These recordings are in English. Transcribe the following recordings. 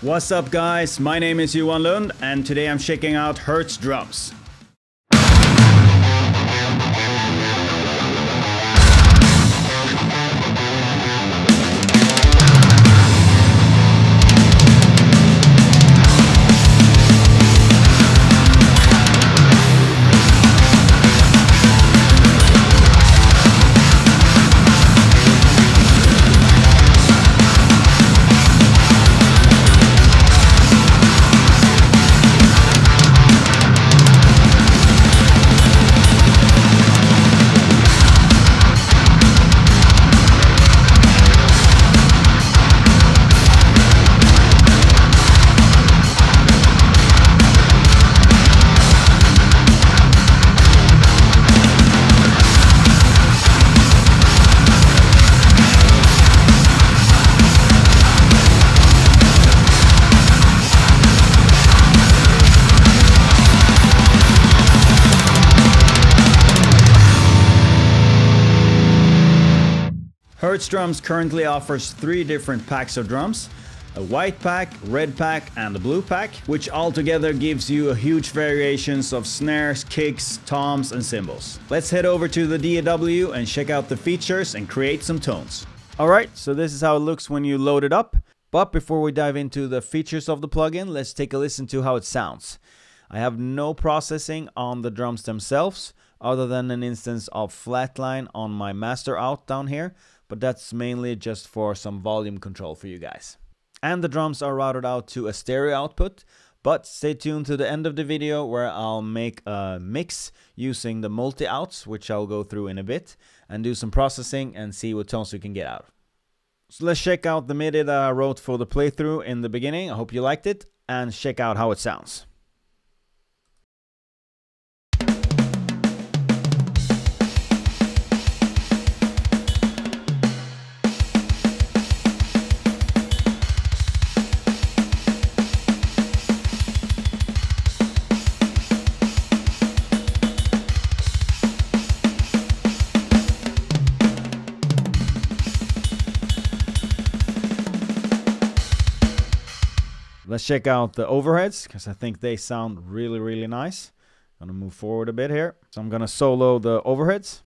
What's up guys, my name is Johan Lund and today I'm checking out Hertz drums. Drums currently offers three different packs of drums, a white pack, red pack and a blue pack, which altogether gives you a huge variations of snares, kicks, toms and cymbals. Let's head over to the DAW and check out the features and create some tones. Alright, so this is how it looks when you load it up. But before we dive into the features of the plugin, let's take a listen to how it sounds. I have no processing on the drums themselves, other than an instance of flatline on my master out down here, but that's mainly just for some volume control for you guys. And the drums are routed out to a stereo output, but stay tuned to the end of the video where I'll make a mix using the multi-outs, which I'll go through in a bit, and do some processing and see what tones we can get out. So let's check out the MIDI that I wrote for the playthrough in the beginning. I hope you liked it, and check out how it sounds. Let's check out the overheads because I think they sound really, really nice. I'm gonna move forward a bit here. So I'm gonna solo the overheads.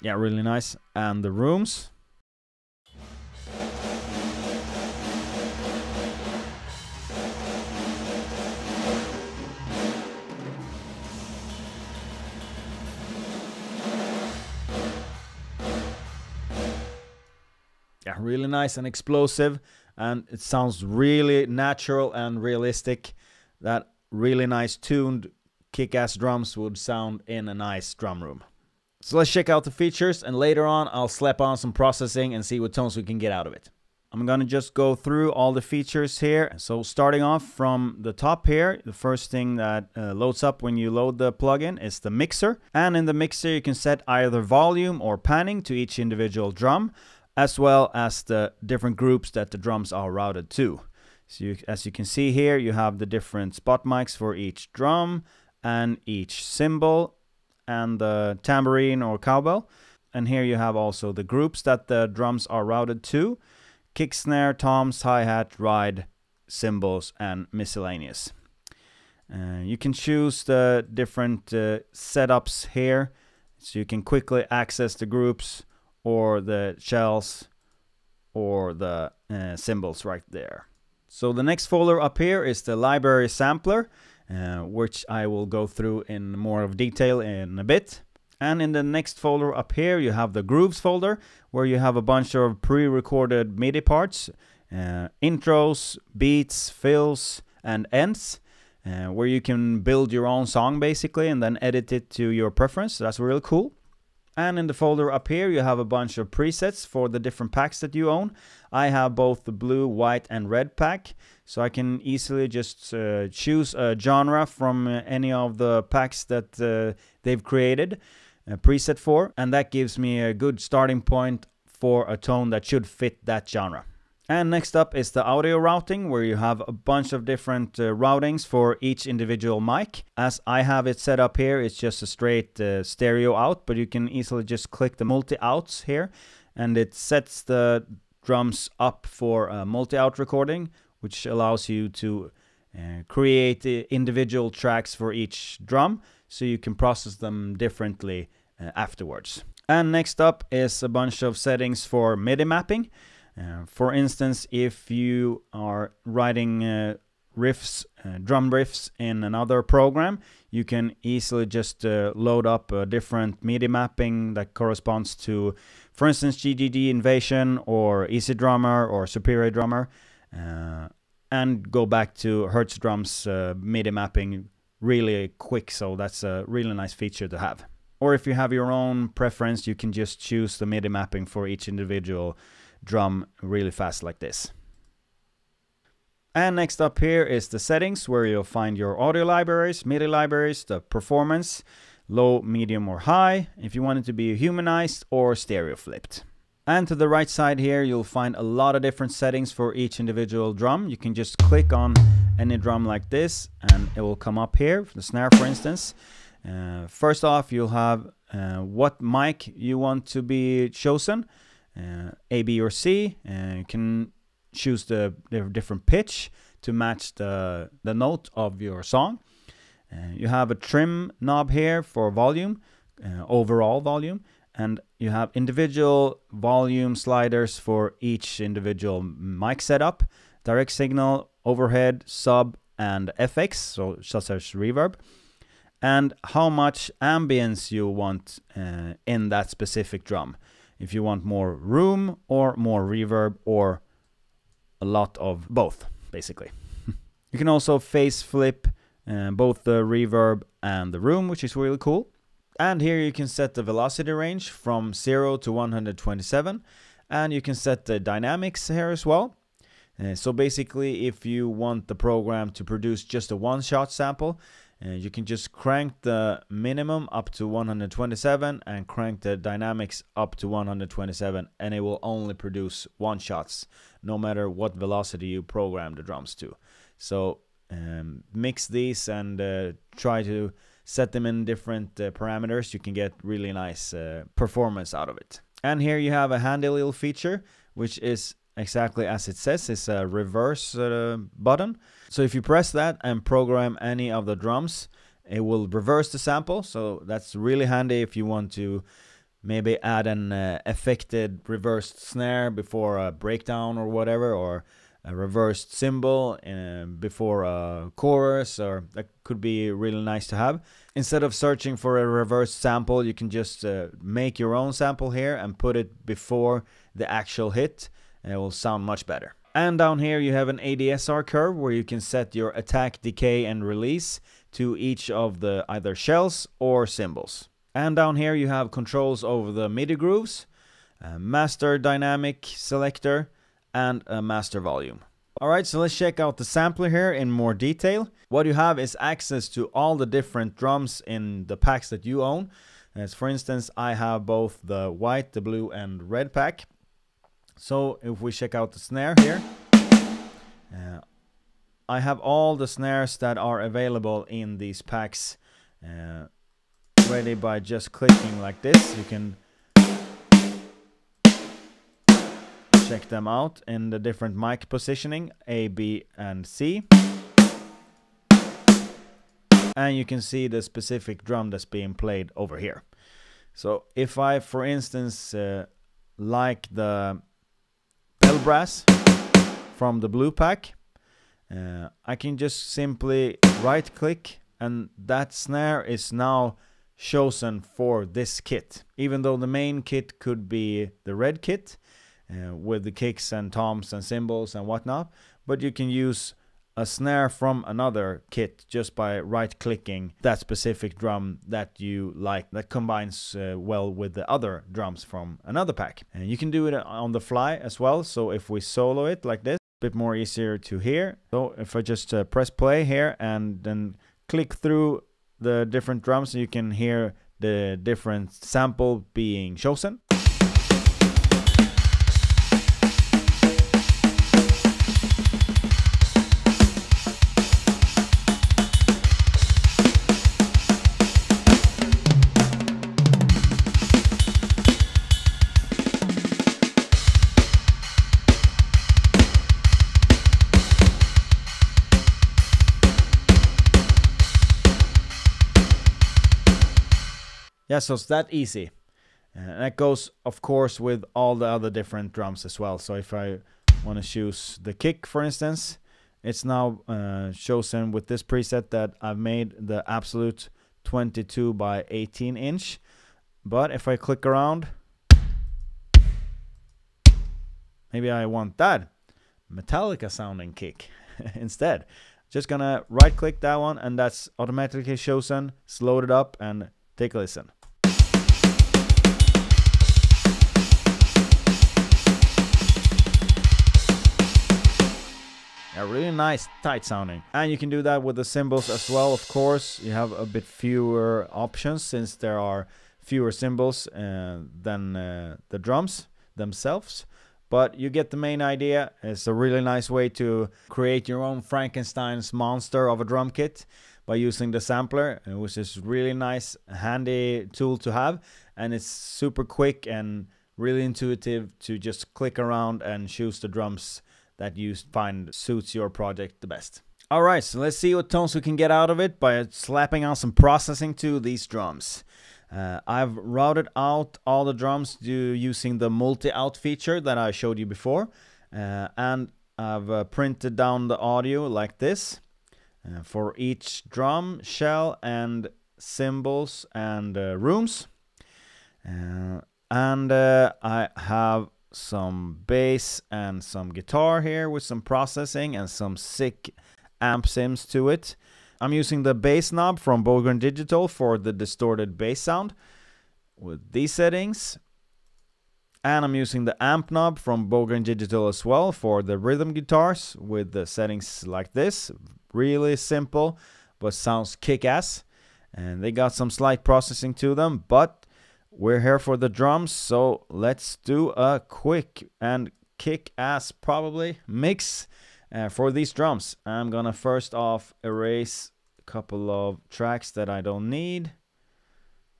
Yeah, really nice. And the rooms. Nice and explosive, and it sounds really natural and realistic. That really nice tuned kick-ass drums would sound in a nice drum room. So let's check out the features, and later on I'll slap on some processing and see what tones we can get out of it. I'm gonna just go through all the features here. So starting off from the top here, the first thing that uh, loads up when you load the plugin is the mixer. And in the mixer you can set either volume or panning to each individual drum as well as the different groups that the drums are routed to. So you, as you can see here, you have the different spot mics for each drum and each cymbal and the tambourine or cowbell. And here you have also the groups that the drums are routed to. Kick, snare, toms, hi-hat, ride, cymbals, and miscellaneous. Uh, you can choose the different uh, setups here. So you can quickly access the groups or the shells or the uh, cymbals right there. So the next folder up here is the library sampler, uh, which I will go through in more of detail in a bit. And in the next folder up here, you have the grooves folder, where you have a bunch of pre-recorded MIDI parts, uh, intros, beats, fills, and ends, uh, where you can build your own song basically and then edit it to your preference. That's really cool. And in the folder up here, you have a bunch of presets for the different packs that you own. I have both the blue, white, and red pack. So I can easily just uh, choose a genre from uh, any of the packs that uh, they've created a preset for. And that gives me a good starting point for a tone that should fit that genre. And next up is the audio routing, where you have a bunch of different uh, routings for each individual mic. As I have it set up here, it's just a straight uh, stereo out, but you can easily just click the multi-outs here, and it sets the drums up for a multi-out recording, which allows you to uh, create individual tracks for each drum, so you can process them differently uh, afterwards. And next up is a bunch of settings for MIDI mapping. Uh, for instance, if you are writing uh, riffs, uh, drum riffs in another program, you can easily just uh, load up a different MIDI mapping that corresponds to, for instance, GGD Invasion or EZdrummer or Superior Drummer, uh, and go back to Hertz Drums MIDI mapping really quick. So that's a really nice feature to have. Or if you have your own preference, you can just choose the MIDI mapping for each individual drum really fast like this. And next up here is the settings where you'll find your audio libraries, MIDI libraries, the performance, low, medium or high, if you want it to be humanized or stereo flipped. And to the right side here, you'll find a lot of different settings for each individual drum. You can just click on any drum like this and it will come up here, the snare for instance. Uh, first off, you'll have uh, what mic you want to be chosen, A, B, or C. Uh, you can choose the, the, different pitch to match the, the note of your song. Uh, you have a trim knob here for volume, uh, overall volume, and you have individual volume sliders for each individual mic setup, direct signal, overhead, sub, and FX, so such as reverb and how much ambience you want uh, in that specific drum. If you want more room or more reverb or a lot of both, basically. you can also phase flip uh, both the reverb and the room, which is really cool. And here you can set the velocity range from 0 to 127 and you can set the dynamics here as well. Uh, so basically if you want the program to produce just a one shot sample uh, you can just crank the minimum up to 127 and crank the dynamics up to 127 and it will only produce one shots no matter what velocity you program the drums to. So um, mix these and uh, try to set them in different uh, parameters. You can get really nice uh, performance out of it. And here you have a handy little feature which is exactly as it says. It's a reverse uh, button. So if you press that and program any of the drums, it will reverse the sample. So that's really handy if you want to maybe add an uh, affected reversed snare before a breakdown or whatever, or a reversed cymbal uh, before a chorus, or that could be really nice to have. Instead of searching for a reversed sample, you can just uh, make your own sample here and put it before the actual hit and it will sound much better. And down here you have an ADSR curve where you can set your attack, decay and release to each of the either shells or cymbals. And down here you have controls over the MIDI grooves, master dynamic selector and a master volume. Alright, so let's check out the sampler here in more detail. What you have is access to all the different drums in the packs that you own. As for instance, I have both the white, the blue and red pack. So if we check out the snare here, uh, I have all the snares that are available in these packs uh, ready by just clicking like this. You can check them out in the different mic positioning A, B and C. And you can see the specific drum that's being played over here. So if I, for instance, uh, like the bell brass from the blue pack. Uh, I can just simply right click and that snare is now chosen for this kit. Even though the main kit could be the red kit uh, with the kicks and toms and cymbals and whatnot, but you can use a snare from another kit just by right clicking that specific drum that you like that combines uh, well with the other drums from another pack. And you can do it on the fly as well so if we solo it like this a bit more easier to hear. So if I just uh, press play here and then click through the different drums you can hear the different sample being chosen yeah, so it's that easy. And that goes, of course, with all the other different drums as well. So if I want to choose the kick, for instance, it's now uh, chosen with this preset that I've made the absolute 22 by 18 inch. But if I click around, maybe I want that Metallica sounding kick instead. Just gonna right click that one and that's automatically chosen, it's loaded up and take a listen. Yeah, really nice, tight sounding. And you can do that with the cymbals as well, of course. You have a bit fewer options since there are fewer cymbals uh, than uh, the drums themselves. But you get the main idea. It's a really nice way to create your own Frankenstein's monster of a drum kit by using the sampler, uh, which is really nice, handy tool to have. And it's super quick and really intuitive to just click around and choose the drums that you find suits your project the best. Alright, so let's see what tones we can get out of it by slapping on some processing to these drums. Uh, I've routed out all the drums using the multi-out feature that I showed you before. Uh, and I've uh, printed down the audio like this uh, for each drum, shell, and cymbals and uh, rooms. Uh, and I have some bass and some guitar here with some processing and some sick amp sims to it. I'm using the bass knob from Bogren Digital for the distorted bass sound with these settings. And I'm using the amp knob from Bogren Digital as well for the rhythm guitars with the settings like this. Really simple, but sounds kick-ass. And they got some slight processing to them, but we're here for the drums, so let's do a quick and kick-ass probably mix uh, for these drums. I'm gonna first off erase a couple of tracks that I don't need.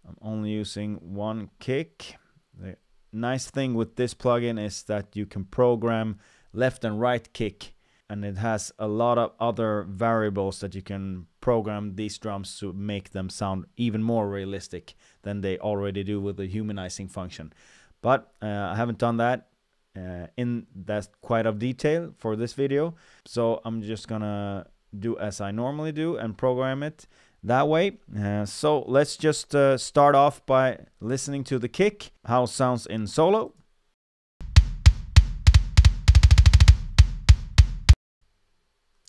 I'm only using one kick. The nice thing with this plugin is that you can program left and right kick and it has a lot of other variables that you can program these drums to make them sound even more realistic than they already do with the humanizing function. But uh, I haven't done that uh, in that quite of detail for this video. So I'm just gonna do as I normally do and program it that way. Uh, so let's just uh, start off by listening to the kick, how it sounds in solo.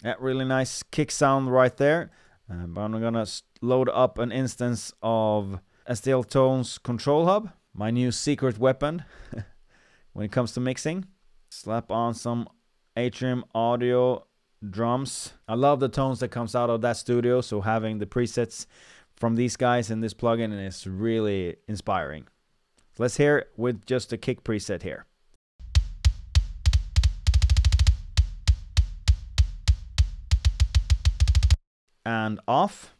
Yeah, really nice kick sound right there. Uh, but I'm gonna load up an instance of STL Tones Control Hub, my new secret weapon when it comes to mixing. Slap on some Atrium Audio drums. I love the tones that comes out of that studio, so having the presets from these guys in this plugin is really inspiring. Let's hear it with just a kick preset here. And off.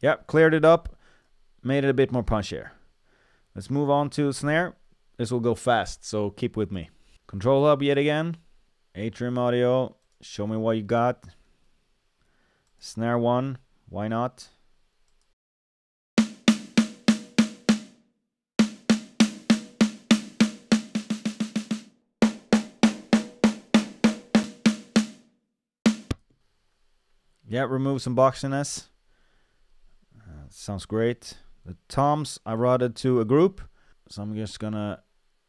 Yep, cleared it up, made it a bit more punchier. Let's move on to snare. This will go fast, so keep with me. Control hub yet again. Atrium audio, show me what you got. Snare one, why not? Yeah, remove some boxiness. Uh, sounds great. The toms I routed to a group. So I'm just gonna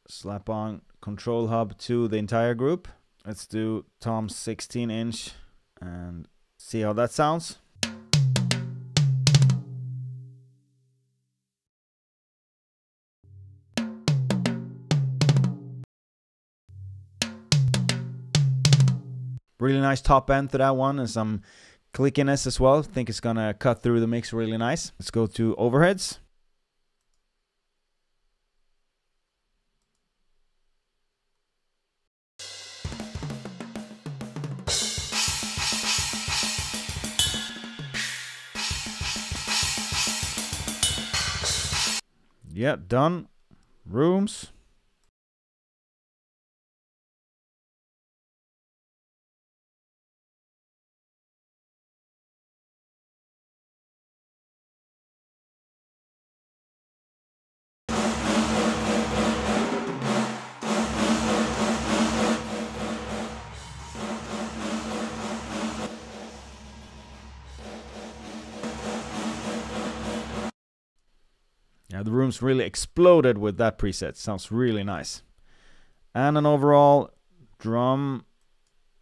slap on control hub to the entire group. Let's do tom 16 inch and see how that sounds. Really nice top end to that one and some clickiness as well. think it's gonna cut through the mix really nice. Let's go to overheads. Yeah, done. Rooms. The rooms really exploded with that preset. Sounds really nice. And an overall drum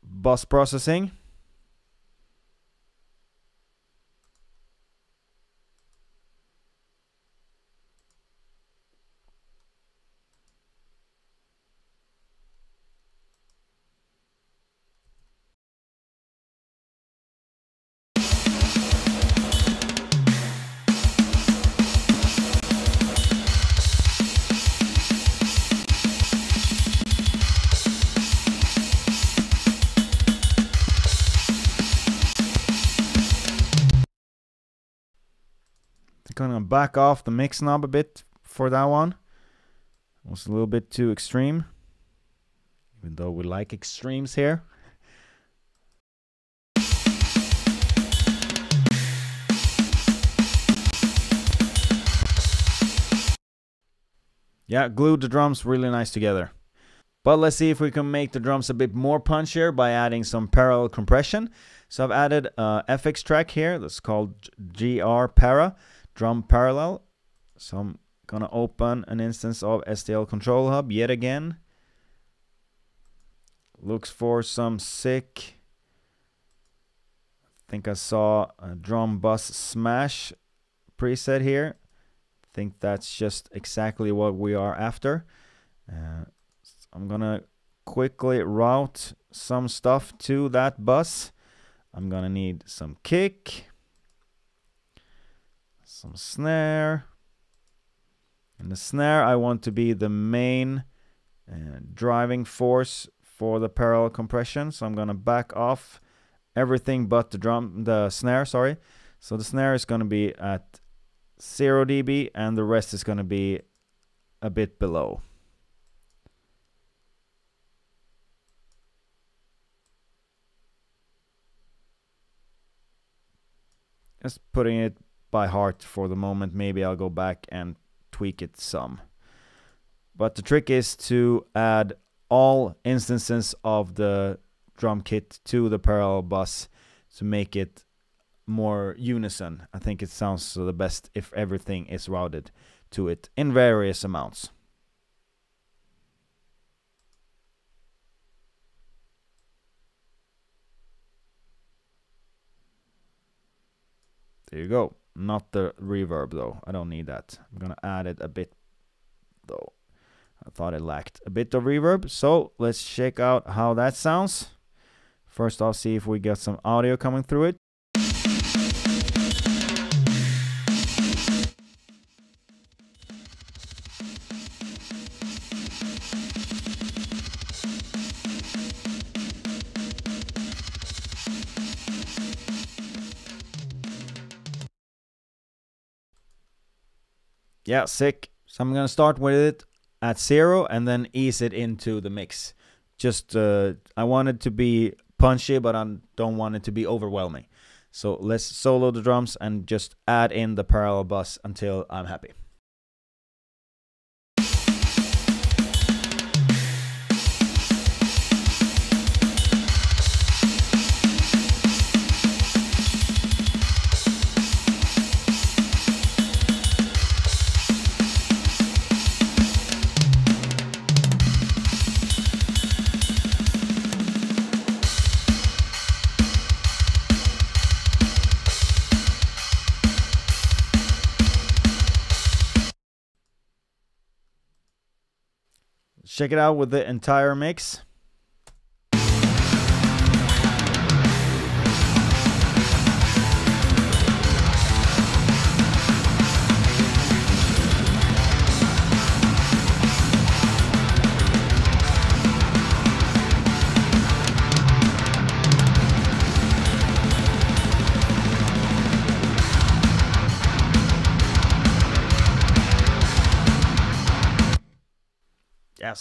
bus processing. Gonna back off the mix knob a bit for that one. It was a little bit too extreme. Even though we like extremes here. Yeah, glued the drums really nice together. But let's see if we can make the drums a bit more punchier by adding some parallel compression. So I've added a FX track here that's called GR Para drum parallel. So I'm gonna open an instance of STL Control Hub yet again. Looks for some sick. I think I saw a drum bus smash preset here. I think that's just exactly what we are after. Uh, so I'm gonna quickly route some stuff to that bus. I'm gonna need some kick some snare. And the snare I want to be the main uh, driving force for the parallel compression. So I'm gonna back off everything but the drum, the snare, sorry. So the snare is gonna be at 0 dB and the rest is gonna be a bit below. Just putting it by heart for the moment. Maybe I'll go back and tweak it some. But the trick is to add all instances of the drum kit to the parallel bus to make it more unison. I think it sounds the best if everything is routed to it in various amounts. There you go. Not the reverb though. I don't need that. I'm gonna add it a bit though. I thought it lacked a bit of reverb. So let's check out how that sounds. First I'll see if we get some audio coming through it. Yeah, sick. So I'm gonna start with it at zero and then ease it into the mix. Just uh, I want it to be punchy, but I don't want it to be overwhelming. So let's solo the drums and just add in the parallel bus until I'm happy. Check it out with the entire mix.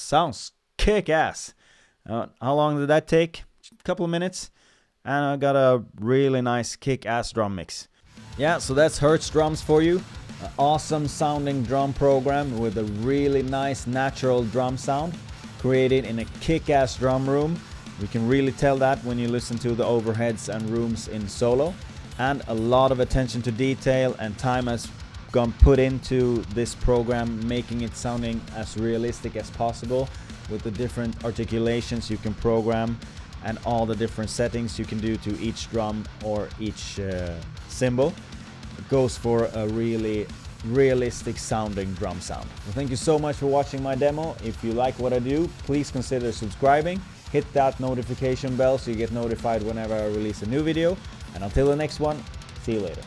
Sounds kick ass. Uh, how long did that take? A couple of minutes. And I got a really nice kick ass drum mix. Yeah, so that's Hertz drums for you. An awesome sounding drum program with a really nice natural drum sound created in a kick ass drum room. You can really tell that when you listen to the overheads and rooms in solo. And a lot of attention to detail and time gone put into this program, making it sounding as realistic as possible with the different articulations you can program and all the different settings you can do to each drum or each uh, cymbal. It goes for a really realistic sounding drum sound. Well, thank you so much for watching my demo. If you like what I do, please consider subscribing. Hit that notification bell so you get notified whenever I release a new video. And until the next one, see you later.